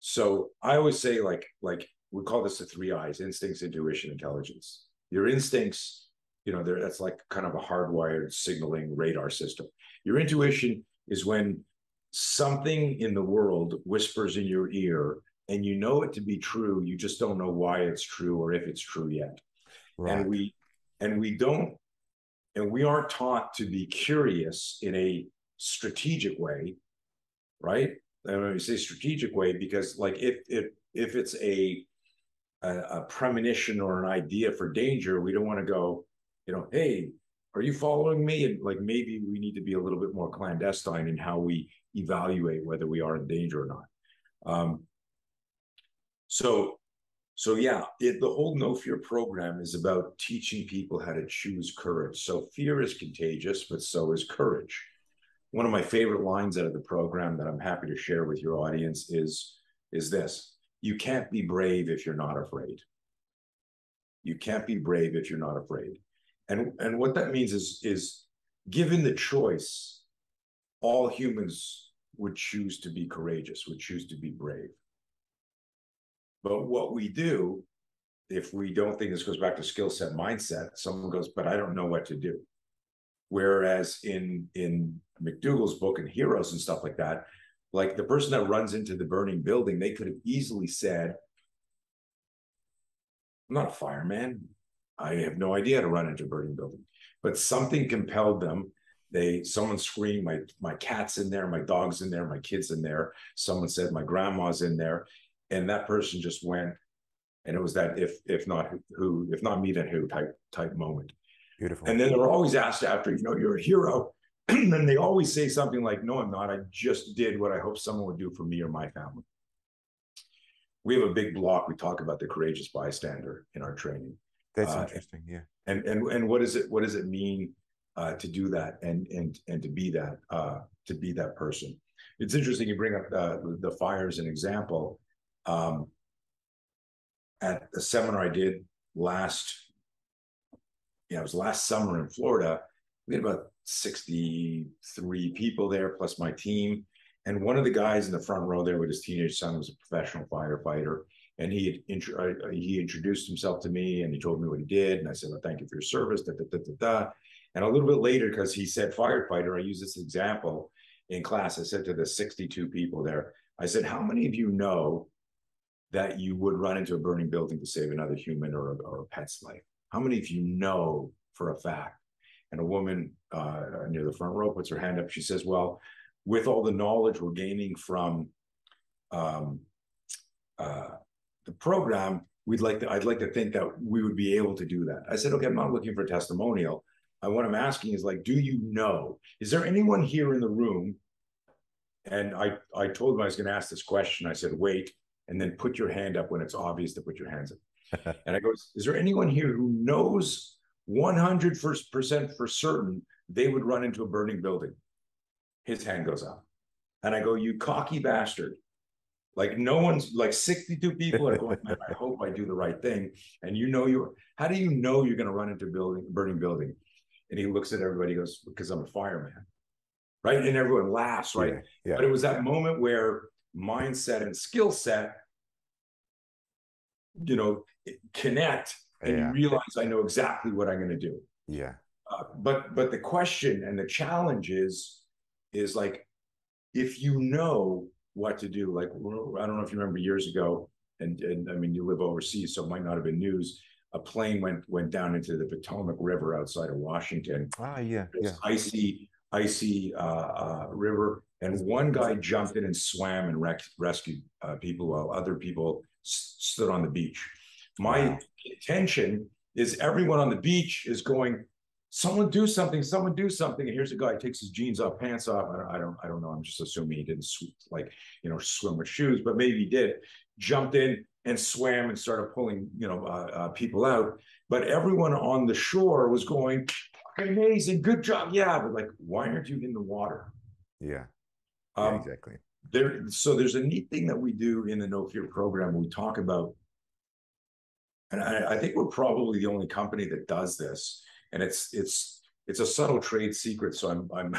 So I always say like like we call this the three eyes: instincts, intuition, intelligence. Your instincts, you know, there that's like kind of a hardwired signaling radar system. Your intuition is when something in the world whispers in your ear and you know it to be true you just don't know why it's true or if it's true yet right. and we and we don't and we aren't taught to be curious in a strategic way, right? And when we say strategic way, because like if if if it's a, a a, premonition or an idea for danger, we don't want to go, you know, hey, are you following me? And like maybe we need to be a little bit more clandestine in how we evaluate whether we are in danger or not. Um, so so yeah, it, the whole no fear program is about teaching people how to choose courage. So fear is contagious, but so is courage one of my favorite lines out of the program that I'm happy to share with your audience is is this you can't be brave if you're not afraid you can't be brave if you're not afraid and and what that means is is given the choice all humans would choose to be courageous would choose to be brave but what we do if we don't think this goes back to skill set mindset someone goes but i don't know what to do Whereas in in McDougall's book and Heroes and stuff like that, like the person that runs into the burning building, they could have easily said, I'm not a fireman. I have no idea how to run into a burning building. But something compelled them. They someone screamed, my my cat's in there, my dog's in there, my kid's in there. Someone said my grandma's in there. And that person just went, and it was that if if not who, if not me, then who type type moment. Beautiful. And then they're always asked after, you know, you're a hero. and then they always say something like, no, I'm not. I just did what I hope someone would do for me or my family. We have a big block. We talk about the courageous bystander in our training. That's uh, interesting. Yeah. And and and what does it what does it mean uh, to do that and and and to be that uh, to be that person? It's interesting you bring up uh, the fire as an example. Um, at a seminar I did last yeah, it was last summer in Florida. We had about 63 people there, plus my team. And one of the guys in the front row there with his teenage son was a professional firefighter. And he had uh, he introduced himself to me and he told me what he did. And I said, well, thank you for your service. Da, da, da, da, da. And a little bit later, because he said firefighter, I use this example. in class. I said to the 62 people there, I said, How many of you know that you would run into a burning building to save another human or a, or a pet's life? How many of you know for a fact? And a woman uh, near the front row puts her hand up. She says, Well, with all the knowledge we're gaining from um, uh, program, we'd like to, I'd like to think that we would be able to do that. I said, okay, I'm not looking for a testimonial. And what I'm asking is like, do you know? Is there anyone here in the room? And I, I told him I was going to ask this question. I said, wait, and then put your hand up when it's obvious to put your hands up. and I go, is there anyone here who knows 100% for certain they would run into a burning building? His hand goes up. And I go, you cocky bastard. Like no one's like 62 people are going, I hope I do the right thing. And you know you're how do you know you're gonna run into building, burning building? And he looks at everybody, goes, Because I'm a fireman. Right. And everyone laughs, right? Yeah, yeah. But it was that moment where mindset and skill set, you know, connect and yeah. you realize I know exactly what I'm gonna do. Yeah. Uh, but but the question and the challenge is is like if you know what to do. Like I don't know if you remember years ago, and and I mean you live overseas, so it might not have been news. A plane went went down into the Potomac River outside of Washington. Ah, yeah, yeah. Icy, icy uh, uh, river, and one guy jumped in and swam and rec- rescued uh, people while other people s- stood on the beach. My wow. intention is everyone on the beach is going someone do something, someone do something. And here's a guy takes his jeans off, pants off. I don't, I don't, I don't know. I'm just assuming he didn't sw- like, you know, swim with shoes, but maybe he did. Jumped in and swam and started pulling, you know, uh, uh, people out. But everyone on the shore was going, amazing, good job, yeah. But like, why aren't you in the water? Yeah, yeah um, exactly. There, so there's a neat thing that we do in the No Fear program. We talk about, and I, I think we're probably the only company that does this and it's it's it's a subtle trade secret. So I'm I'm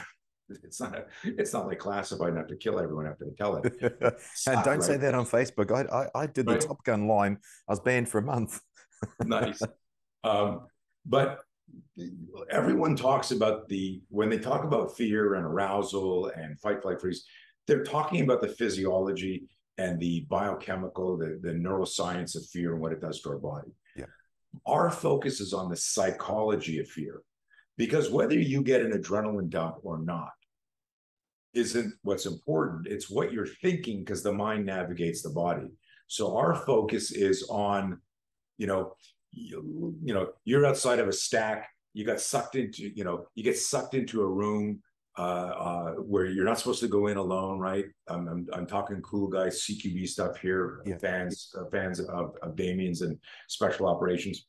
it's not a, it's not like classified enough to kill everyone after they tell it. and don't right? say that on Facebook. I I, I did the right? Top Gun line. I was banned for a month. nice, um, but everyone talks about the when they talk about fear and arousal and fight, flight, freeze. They're talking about the physiology and the biochemical, the, the neuroscience of fear and what it does to our body. Our focus is on the psychology of fear because whether you get an adrenaline dump or not isn't what's important. It's what you're thinking because the mind navigates the body. So our focus is on, you know, you, you know, you're outside of a stack, you got sucked into, you know, you get sucked into a room uh, uh, where you're not supposed to go in alone, right? I'm, I'm, I'm talking cool guys, CQB stuff here, yeah. fans, uh, fans of, of Damian's and special operations.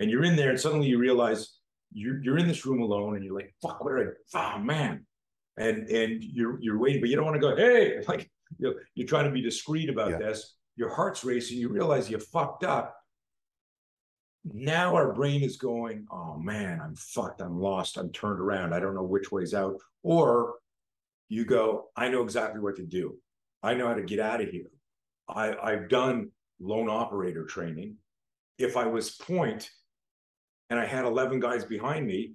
And you're in there, and suddenly you realize you're, you're in this room alone, and you're like, "Fuck, what did I? Oh man!" And and you're you're waiting, but you don't want to go, "Hey!" Like you know, you're trying to be discreet about yeah. this. Your heart's racing. You realize you fucked up, now our brain is going, oh man, I'm fucked, I'm lost, I'm turned around, I don't know which way's out. Or you go, I know exactly what to do. I know how to get out of here. I, I've done lone operator training. If I was point and I had 11 guys behind me,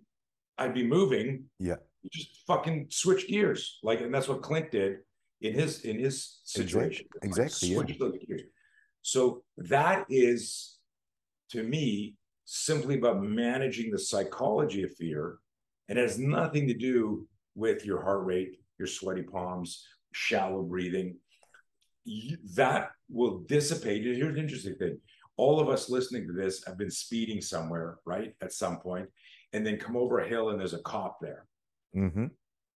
I'd be moving. Yeah. just fucking switch gears. Like, and that's what Clint did in his in his situation. Exactly. exactly yeah. So that is to me simply about managing the psychology of fear and it has nothing to do with your heart rate, your sweaty palms, shallow breathing. That will dissipate. Here's an interesting thing. All of us listening to this have been speeding somewhere, right? At some point, and then come over a hill and there's a cop there. Mm-hmm.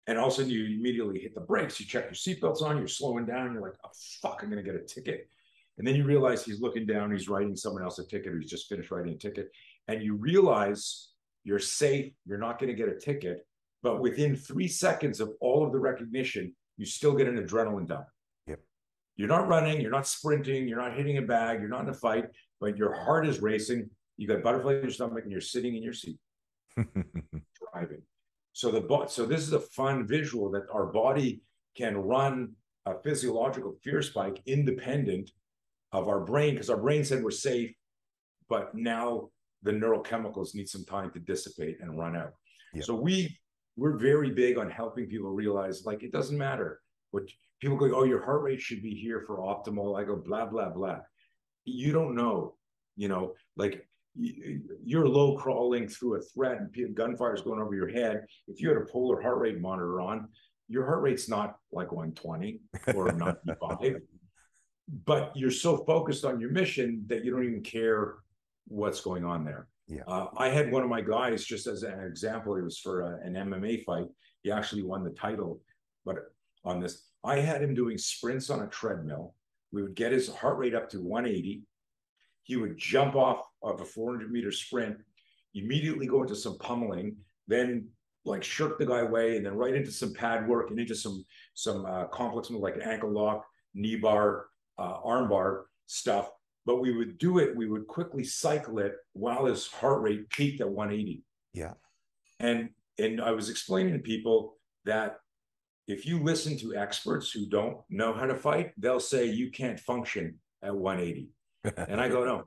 And all of a sudden you immediately hit the brakes, you check your seatbelts on, you're slowing down, you're like, oh fuck, I'm gonna get a ticket. And then you realize he's looking down, he's writing someone else a ticket, or he's just finished writing a ticket. And you realize you're safe, you're not going to get a ticket. But within three seconds of all of the recognition, you still get an adrenaline dump. Yep. You're not running, you're not sprinting, you're not hitting a bag, you're not in a fight, but your heart is racing. You got butterfly in your stomach, and you're sitting in your seat, driving. So the so this is a fun visual that our body can run a physiological fear spike independent of our brain because our brain said we're safe, but now the neurochemicals need some time to dissipate and run out. Yep. So we we're very big on helping people realize like it doesn't matter what people go, oh, your heart rate should be here for optimal. I go, blah, blah, blah. You don't know, you know, like you're low crawling through a threat and gunfire is going over your head. If you had a polar heart rate monitor on, your heart rate's not like 120 or 95, but you're so focused on your mission that you don't even care what's going on there. Yeah. Uh, I had one of my guys, just as an example, it was for a, an MMA fight. He actually won the title, but on this, I had him doing sprints on a treadmill. We would get his heart rate up to 180. He would jump off of a 400 meter sprint, immediately go into some pummeling, then like shirk the guy away, and then right into some pad work and into some some uh, complex like an ankle lock, knee bar, uh, arm bar stuff. But we would do it. We would quickly cycle it while his heart rate peaked at 180. Yeah. And and I was explaining to people that if you listen to experts who don't know how to fight, they'll say you can't function at 180. and I go, no,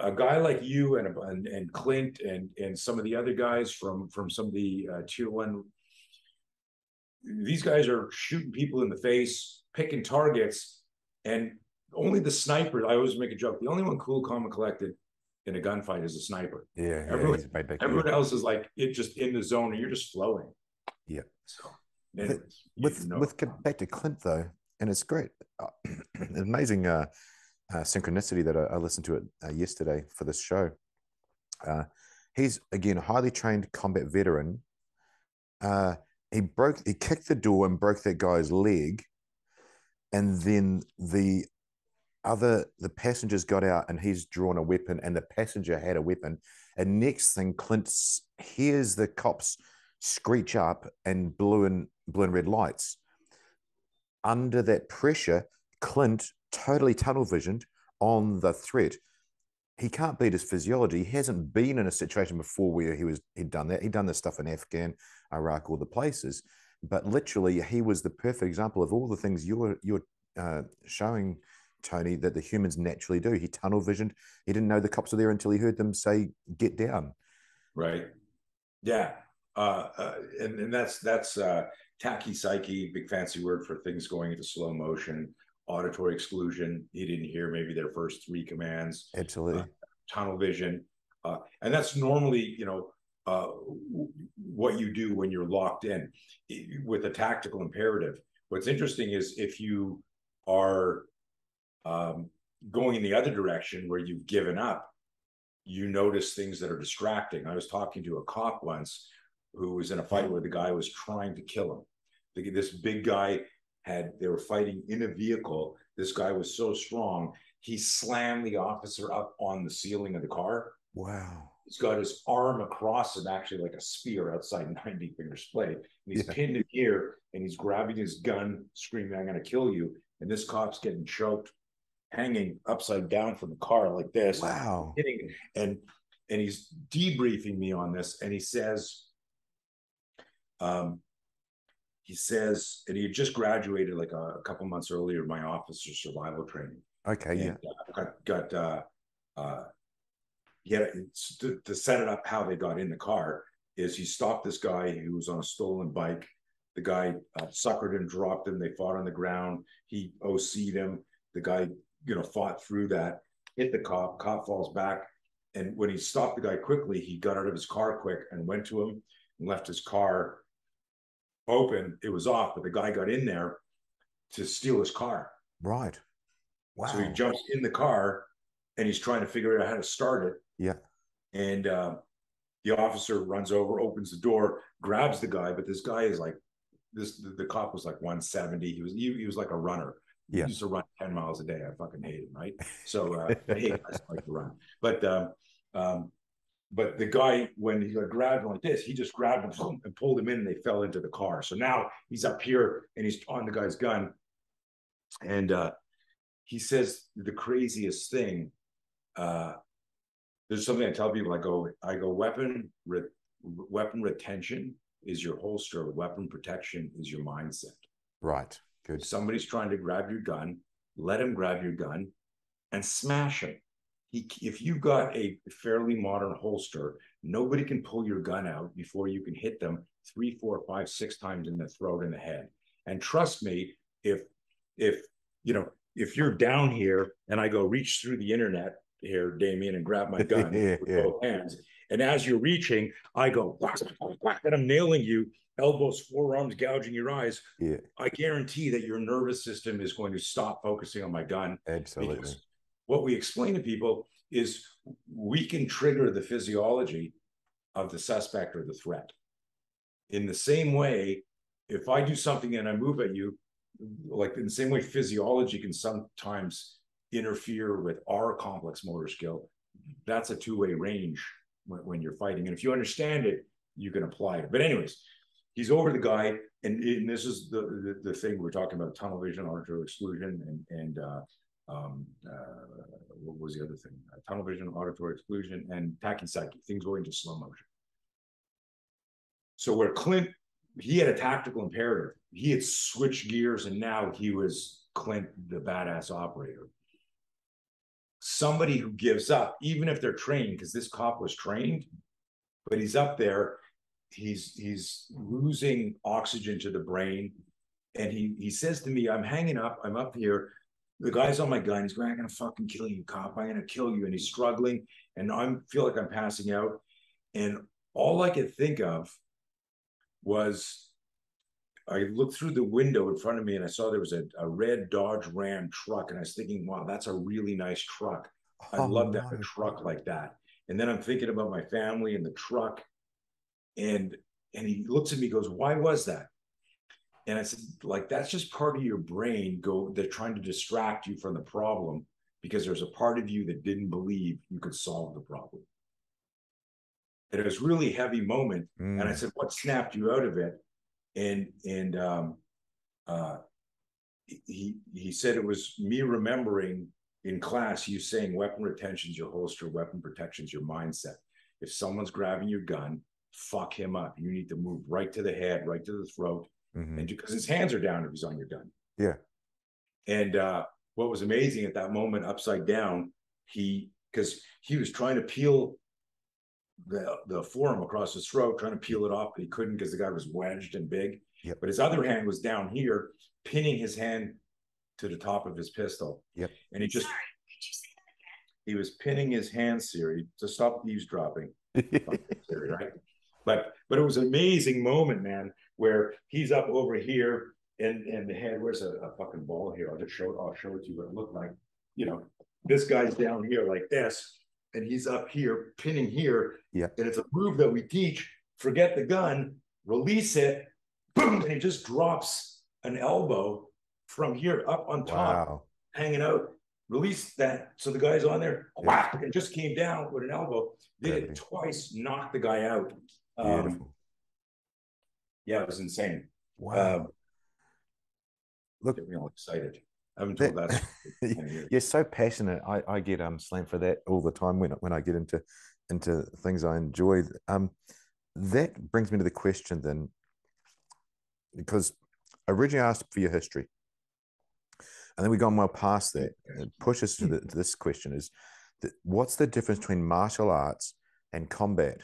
a guy like you and, and, and Clint and and some of the other guys from from some of the uh, tier one, these guys are shooting people in the face, picking targets, and only the sniper. I always make a joke. The only one cool, calm, and collected in a gunfight is a sniper. Yeah, everyone, yeah, everyone else is like it just in the zone, and you're just flowing. Yeah. So Anyways, with with back to Clint though, and it's great, uh, amazing uh, uh, synchronicity that I, I, listened to it uh, yesterday for this show. Uh, he's again a highly trained combat veteran. Uh, he broke, he kicked the door and broke that guy's leg, and then the other the passengers got out and he's drawn a weapon and the passenger had a weapon and next thing clint hears the cops screech up and blue and blue and red lights. Under that pressure, Clint totally tunnel visioned on the threat. He can't beat his physiology. He hasn't been in a situation before where he was he'd done that. He'd done this stuff in Afghan, Iraq, all the places. But literally, he was the perfect example of all the things you're you're uh, showing, Tony, that the humans naturally do. He tunnel visioned. He didn't know the cops were there until he heard them say, "Get down." Right. Yeah uh, uh, and, and that's that's uh, tachypsyche, big fancy word for things going into slow motion, auditory exclusion. He didn't hear maybe their first three commands. Absolutely. Uh, tunnel vision, uh, and that's normally you know uh, what you do when you're locked in with a tactical imperative. What's interesting is if you are um, going in the other direction where you've given up, you notice things that are distracting. I was talking to a cop once who was in a fight where the guy was trying to kill him. This big guy had, they were fighting in a vehicle. This guy was so strong, he slammed the officer up on the ceiling of the car. Wow. He's got his arm across him, actually like a spear outside 90 finger blade. And he's yeah. pinned in here and he's grabbing his gun, screaming, I'm going to kill you. And this cop's getting choked, hanging upside down from the car like this. Wow. Hitting, and and he's debriefing me on this. And he says, um, he says, and he had just graduated like a, a couple months earlier, my officer survival training. Okay, and, yeah. Uh, got got uh, uh, had to, to set it up how they got in the car is he stopped this guy who was on a stolen bike. The guy uh, suckered him, dropped him. They fought on the ground. He OC'd him. The guy, you know, fought through that, hit the cop. Cop falls back, and when he stopped the guy quickly, he got out of his car quick and went to him and left his car open, it was off, but the guy got in there to steal his car. Right. Wow. So he jumps in the car and he's trying to figure out how to start it. Yeah. And uh, the officer runs over, opens the door, grabs the guy, but this guy is like this. The, the cop was like 170. He was he, he was like a runner. Yeah. He used to run 10 miles a day. I fucking hate him, right? So uh, I hate guys like to run. But um, um, but the guy, when he grabbed him like this, he just grabbed him and pulled him in, and they fell into the car. So now he's up here and he's on the guy's gun, and uh, he says the craziest thing. Uh, there's something I tell people. I go, I go, weapon re- weapon retention is your holster. Weapon protection is your mindset. Right. Good. If somebody's trying to grab your gun. Let him grab your gun and smash him he, if you've got a fairly modern holster, nobody can pull your gun out before you can hit them three, four, five, six times in the throat and the head. And trust me, if if you know if you're down here and I go reach through the internet here, Damian, and grab my gun Yeah, with yeah. both hands, and as you're reaching, I go whack, whack, whack, and I'm nailing you, elbows, forearms, gouging your eyes. Yeah, I guarantee that your nervous system is going to stop focusing on my gun absolutely. what we explain to people is we can trigger the physiology of the suspect or the threat. In the same way, if I do something and I move at you, like in the same way, physiology can sometimes interfere with our complex motor skill. That's a two-way range when, when you're fighting. And if you understand it, you can apply it. But anyways, he's over the guy, and, and this is the, the the thing we're talking about: tunnel vision, auditory exclusion, and and uh, um, uh, what was the other thing? Uh, tunnel vision, auditory exclusion, and tachypsyche. Things going into slow motion. So where Clint, he had a tactical imperative. He had switched gears, and now he was Clint, the badass operator. Somebody who gives up, even if they're trained, because this cop was trained, but he's up there, he's he's losing oxygen to the brain, and he he says to me, "I'm hanging up. I'm up here." The guy's on my gun. He's going, "I'm gonna fucking kill you, cop. I'm gonna kill you." And he's struggling, and I feel like I'm passing out. And all I could think of was I looked through the window in front of me and I saw there was a, a red Dodge Ram truck. And I was thinking, wow, that's a really nice truck. I'd Oh, love to have a truck like that. And then I'm thinking about my family and the truck. And and he looks at me, goes, Why was that? And I said, like, that's just part of your brain go, they're trying to distract you from the problem because there's a part of you that didn't believe you could solve the problem. And it was really heavy moment and I Mm, said, "What snapped you out of it?" And and um, uh, he he said it was me remembering in class you saying weapon retention's your holster, weapon protection's your mindset. If someone's grabbing your gun, fuck him up. You need to move right to the head, right to the throat, mhm. and because his hands are down if he's on your gun. Yeah. And uh, what was amazing at that moment, upside down, he because he was trying to peel the the forearm across his throat, trying to peel it off, but he couldn't because the guy was wedged and big. Yep. But his other hand was down here, pinning his hand to the top of his pistol. Yep. And he just he was pinning his hand, Siri, to stop eavesdropping. Siri, right? But but it was an amazing moment, man, where he's up over here and and the head. Where's a, a fucking ball here? I'll just show it. I'll show it to you what it looked like. You know, this guy's down here like this, and he's up here pinning here. Yeah. And it's a move that we teach. Forget the gun, release it, boom, and he just drops an elbow from here up on top, wow. hanging out. Release that. So the guy's on there, Yeah. whack, and just came down with an elbow. Did it twice, knocked the guy out. Um, Beautiful. yeah, it was insane. wow. Um, Look- get me all excited. I haven't told that. story in 10 years. You're so passionate. I, I get um slammed for that all the time when when I get into into things I enjoy. Um, that brings me to the question then, because I originally asked for your history, and then we've gone well past that. It pushes to, the, to this question: is that what's the difference between martial arts and combat?